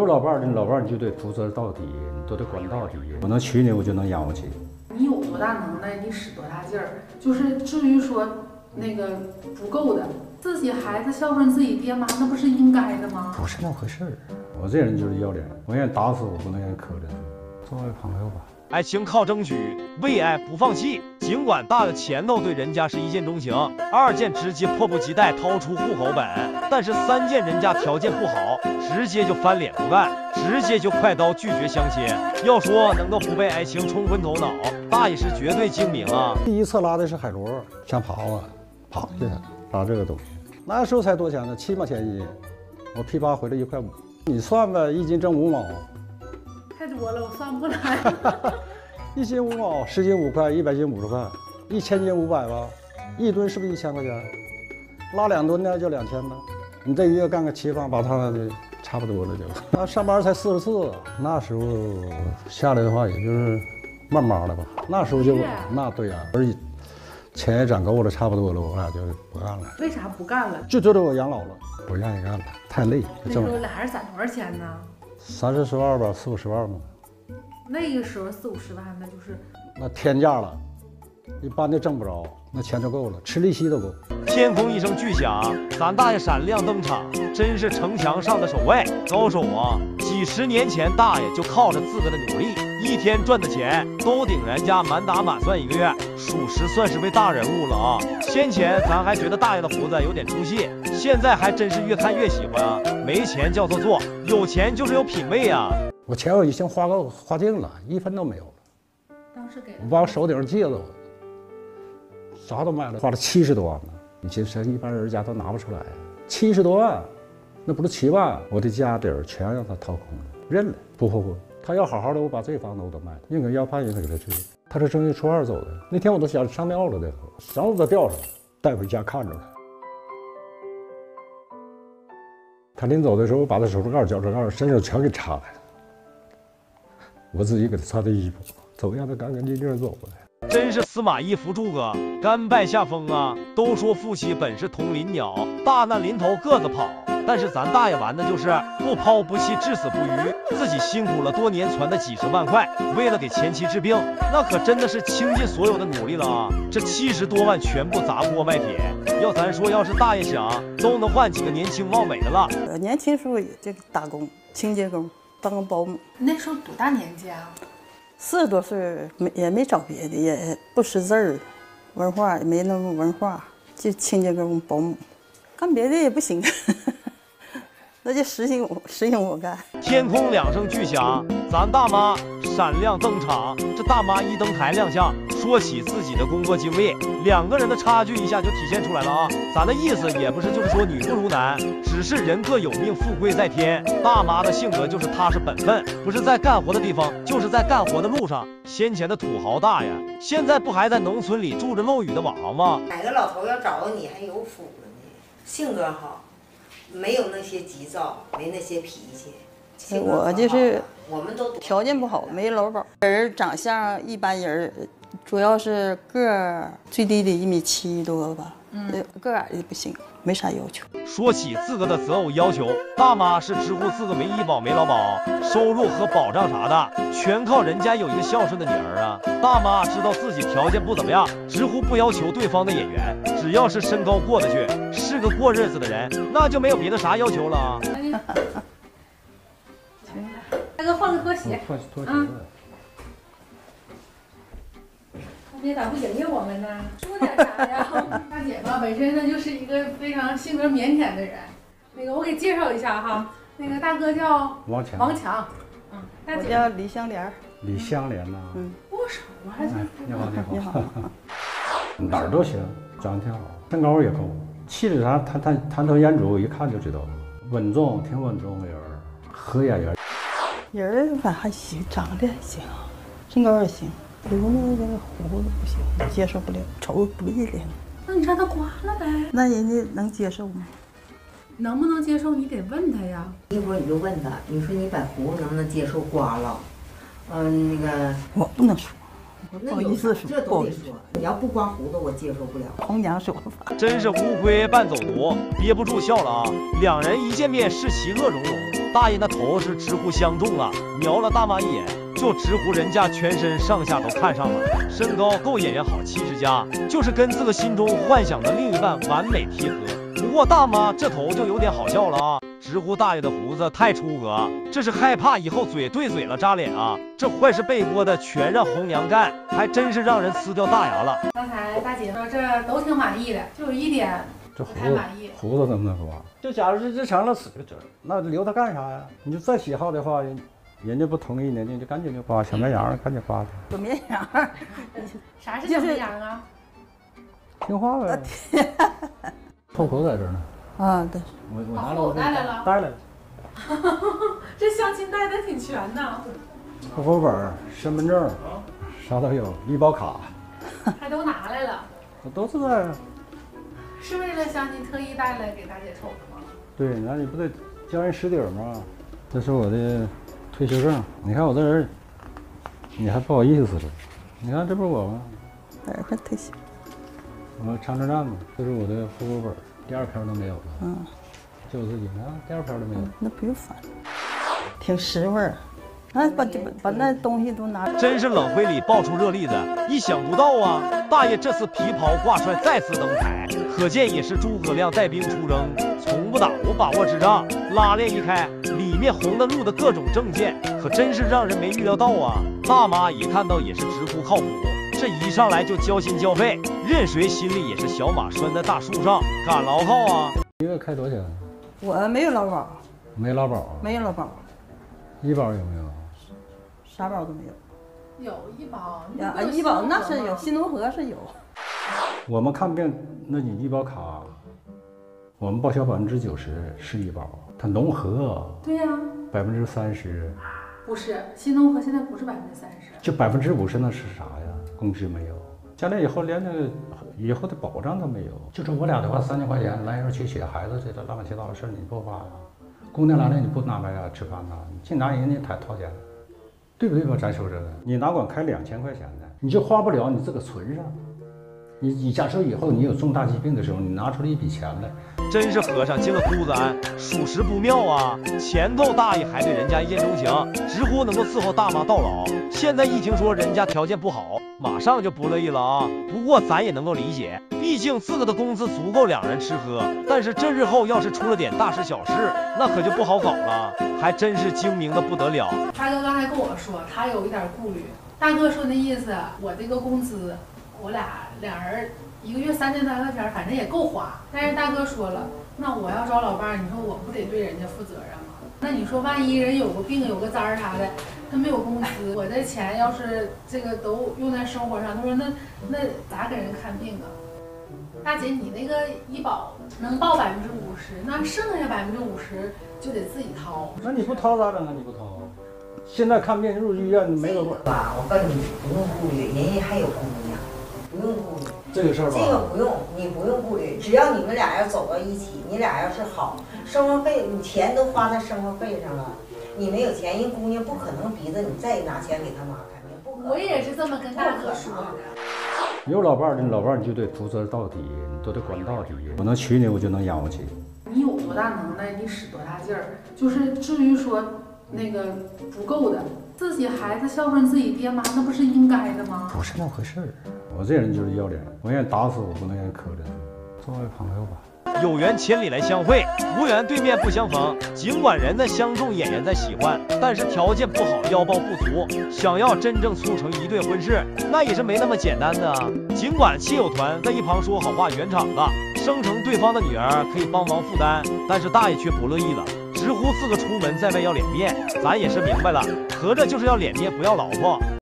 有老伴儿的老伴儿你就得负责到底，你都得管到底，我能娶你我就能养活起。你有多大能耐，你使多大劲儿。就是至于说那个不够的，自己孩子孝顺自己爹妈，那不是应该的吗？不是那回事儿。我这人就是要脸，我愿意打死我不能愿意磕碜。作为朋友吧。爱情靠争取，为爱不放弃。尽管大的前头对人家是一见钟情，二见直接迫不及待掏出户口本，但是三见人家条件不好，直接就翻脸不干，直接就快刀拒绝相亲。要说能够不被爱情冲昏头脑，大爷是绝对精明啊！第一次拉的是海螺，像螃蟹、螃蟹拉这个东西，那时候才多钱呢，七毛钱一斤，我批发回来一块五，你算吧，一斤挣五毛。太多了，我算不来。一斤五毛，十斤五块，一百斤五十块，一千斤五百吧，一吨是不是一千块钱？拉两吨的就两千吧。你这一月干个七趟八趟的，差不多了就。那上班才四十四，那时候下来的话，也就是慢慢的吧。那时候就那对呀，而且钱也攒够了，差不多了，我俩就不干了。为啥不干了？就觉得我养老了，不愿意干了，太累。那时候俩人攒多少钱呢？三四十万吧，四五十万吧。那个时候四五十万，那就是那天价了，一般的挣不着，那钱就够了，吃利息都够。天空一声巨响，咱大爷闪亮登场，真是城墙上的守卫高手啊！几十年前，大爷就靠着自个的努力，一天赚的钱都顶人家满打满算一个月，属实算是位大人物了啊！先前咱还觉得大爷的胡子有点出戏，现在还真是越看越喜欢啊！没钱叫做做，有钱就是有品位呀！我钱我已经花够花尽了，一分都没有了。当时给我把我手顶上戒指，啥都卖了，花了七十多万呢。你其实一般人家都拿不出来呀，七十多万，那不是七万，我的家底儿全让他掏空了，认了，不不不。他要好好的，我把这房子我都卖了，宁可要饭也得给他去。他是正月初二走的，那天我都想上吊了的，绳子都吊上了，带回家看着了。他临走的时候，我把他手指盖、脚趾盖、身上全给擦了。我自己给他擦的衣服，走让他干干净净走了。真是司马懿扶诸葛，甘拜下风啊！都说夫妻本是同林鸟，大难临头各自跑。但是咱大爷玩的就是不抛不弃，至死不渝。自己辛苦了多年存的几十万块，为了给前妻治病，那可真的是倾尽所有的努力了啊！这七十多万全部砸锅卖铁。要咱说，要是大爷想，都能换几个年轻貌美的了。年轻时候也就打工，清洁工。当个保姆，那时候多大年纪啊？四十多岁，没也没找别的，也不识字儿，文化也没那么文化，就清洁工、保姆，干别的也不行。那就实行我实行我干。天空两声巨响，咱大妈闪亮登场。这大妈一登台亮相，说起自己的工作经历，两个人的差距一下就体现出来了啊！咱的意思也不是就是说女不如男，只是人各有命，富贵在天。大妈的性格就是踏实本分，不是在干活的地方，就是在干活的路上。先前的土豪大爷，现在不还在农村里住着漏雨的王吗？哪个老头要找到你还有福了呢？性格好。没有那些急躁，没那些脾气。我就是我们都条件不好，没搂宝。人长相一般人，主要是个儿最低得一米七多吧，嗯，个矮的不行。没啥要求。说起自个的择偶要求，大妈是直呼自个没医保、没劳保，收入和保障啥的，全靠人家有一个孝顺的女儿啊。大妈知道自己条件不怎么样，直呼不要求对方的演员，只要是身高过得去，是个过日子的人，那就没有别的啥要求了。啊，大 哥换个拖鞋。换拖鞋。你咋不迎迎我们呢？说点啥呀？大姐吧，本身呢就是一个非常性格腼腆的人。那个，我给介绍一下哈，那个大哥叫王强。王强，嗯，大姐叫李香莲。李香莲呐。嗯。不熟啊。你好，你好。你好 哪儿都行，长得挺好，身高也高，气质啥，谈谈谈头眼珠一看就知道，稳重，挺稳重的人，和颜悦。人反还行，长得还行，身高也行。留那个胡子不行，接受不了，瞅着不利的。那你让他刮了呗。那人家能接受吗？能不能接受？你得问他呀。一会儿你就问他，你说你把胡子能不能接受刮了？嗯，那个我不能说，不好意思说，这都得说。你要不刮胡子，我接受不了。红娘说法，真是乌龟伴走读，憋不住笑了啊！两人一见面是其乐融融。大爷那头是直呼相中了，瞄了大妈一眼，就直呼人家全身上下都看上了，身高够演员好，气质佳，就是跟自个心中幻想的另一半完美贴合。不过大妈这头就有点好笑了啊，直呼大爷的胡子太出格，这是害怕以后嘴对嘴了扎脸啊，这坏事背锅的全让红娘干，还真是让人呲掉大牙了。刚才大姐说这都挺满意的，就有一点这胡子太满意。胡子能不能说？就假如这这成了死这，那留它干啥呀？你就再喜好的话，人家不同意呢，你就赶紧就刮，小绵羊赶紧刮去，小绵羊儿，啥是小绵羊啊？听话呗。户口在这儿呢，啊，对，我我把户口拿了我带来了，带来了，这相亲带的挺全呐，户口本儿、身份证，啥都有，医保卡，还都拿来了，都是在。是为了相亲特意带来给大姐瞅的吗？对，那你不得教人实底儿吗？这是我的退休证，你看我这人，你还不好意思了。你看这不是我吗？哪儿快退休？我长征站嘛，这是我的户口本，第二篇都没有了。嗯，就我自己呢，第二篇都没有。那不用翻，挺实惠儿。那把把把那东西都拿。真是冷灰里爆出热栗子，意想不到啊！大爷这次皮袍挂帅再次登台，可见也是诸葛亮带兵出征，从不打无把握之仗。拉链一开，里面红的绿的各种证件，可真是让人没预料到啊！大妈一看到也是直呼靠谱，这一上来就交心交肺，任谁心里也是小马拴在大树上，敢牢靠啊！一个月开多少钱？我没有劳保，没劳保，没有劳保，医保有没有？啥保都没有。有医保，你呀，不有医保那是有，新农合是有。我们看病，那你医保卡，我们报销百分之九十是医保，它农合对呀、百分之三十，不是新农合现在不是百分之三十，就百分之五十那是啥呀？工资没有，将来以后连那个以后的保障都没有。就是我俩的话，三千块钱来回去去，孩子这个乱七八糟的事儿你不花呀，姑娘来了你不安排呀吃饭呐，你净拿人家掏掏钱，对不对吧？咱说这个，你哪管开两千块钱的，你就花不了，你自个存上。你你假设以后你有重大疾病的时候，你拿出了一笔钱来，真是和尚进了姑子庵，属实不妙啊！前头大爷还对人家一见钟情，直呼能够伺候大妈到老，现在一听说人家条件不好，马上就不乐意了啊！不过咱也能够理解，毕竟自个的工资足够两人吃喝，但是这日后要是出了点大事小事，那可就不好搞了，还真是精明的不得了。大哥刚才跟我说，他有一点顾虑。大哥说那意思，我这个工资，我俩俩人一个月三千来块钱，反正也够花。但是大哥说了，那我要找老伴儿，你说我不得对人家负责任吗？那你说万一人有个病有个灾儿啥的，他没有工资，我这钱要是这个都用在生活上，他说那那咋给人看病啊？大姐，你那个医保能报百分之五十，那剩下百分之五十就得自己掏。那你不掏咋整啊？你不掏，现在看病入医院没个管，吧，我告诉你，不用顾虑，人家还有姑娘，不用顾虑。这个事儿这个，不用，你不用顾虑，只要你们俩要走到一起，你俩要是好，生活费你钱都花在生活费上了，你没有钱，人姑娘不可能逼着你再拿钱给她妈看病，不可能。我也是这么跟大哥说的。有老伴儿的老伴儿你就得负责到底，你都得管到底。我能娶你，我就能养活起。你有多大能耐，你使多大劲儿。就是至于说那个不够的，自己孩子孝顺自己爹妈，那不是应该的吗？不是那回事儿。我这人就是要脸，我愿意打死我，不能愿意磕碜。作为朋友吧。有缘千里来相会，无缘对面不相逢。尽管人在相中，演员在喜欢，但是条件不好，腰包不足，想要真正促成一对婚事，那也是没那么简单的啊。尽管亲友团在一旁说好话圆场子，声称对方的女儿可以帮忙负担，但是大爷却不乐意了，直呼四个出门在外要脸面。咱也是明白了，合着就是要脸面，不要老婆。